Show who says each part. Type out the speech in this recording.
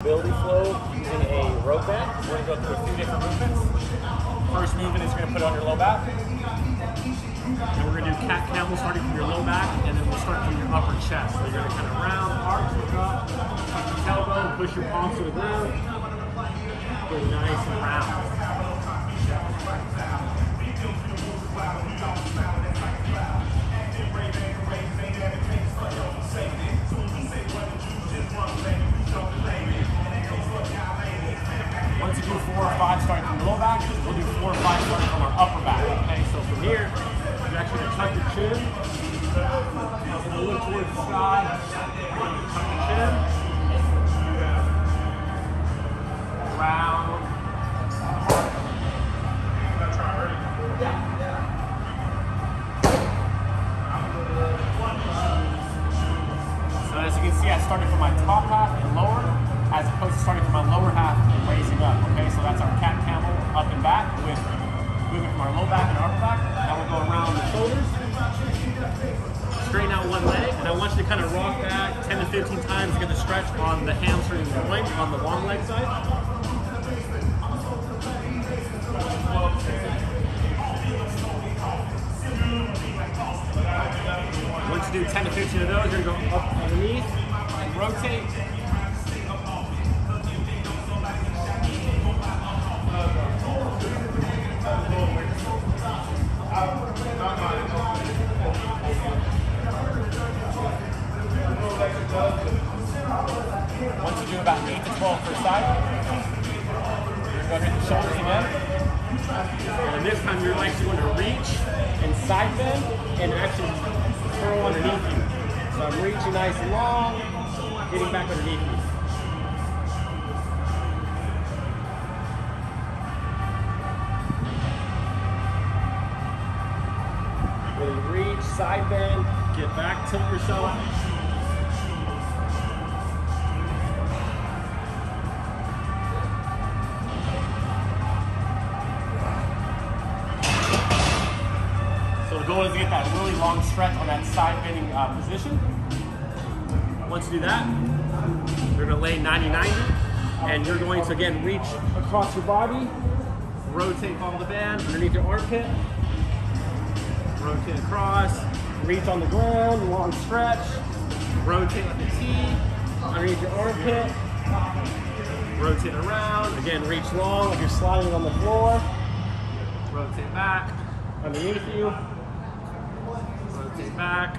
Speaker 1: Ability flow using a rope band. We're gonna go through a few different movements. First movement is you're gonna put it on your low back. And we're gonna do cat camel starting from your low back, and then we'll start from your upper chest. So you're gonna kind of round, arch, look up, tuck your tailbone, push your palms to the ground. Get nice and round. Four or five starting from our upper back. Okay, so from here, you're actually gonna tuck your chin. You're gonna look towards the sky. Tuck your chin. Round. So as you can see, I started from my top half and lower, as opposed to starting from my lower half and raising up. Okay, so that's our cat and back with moving from our low back and upper back. Now we'll go around the shoulders. Straighten out one leg, and I want you to kind of rock back 10 to 15 times to get the stretch on the hamstring joint on the long leg side. Once you do 10 to 15 of those, you're gonna go up underneath and rotate. About 8 to 12 per side, you're gonna hit the shoulders again. And this time you're actually going to reach and side bend and actually curl underneath you. So I'm reaching nice and long, getting back underneath you. Reach, side bend, get back, tilt yourself. So the goal is to get that really long stretch on that side bending uh, position. Once you do that, you're gonna lay 90-90, and you're going to again reach across your body, rotate follow the band underneath your armpit, rotate across, reach on the ground, long stretch, rotate like a T, underneath your armpit, rotate around, again reach long. Like you're sliding on the floor, rotate back, underneath you, rotate back,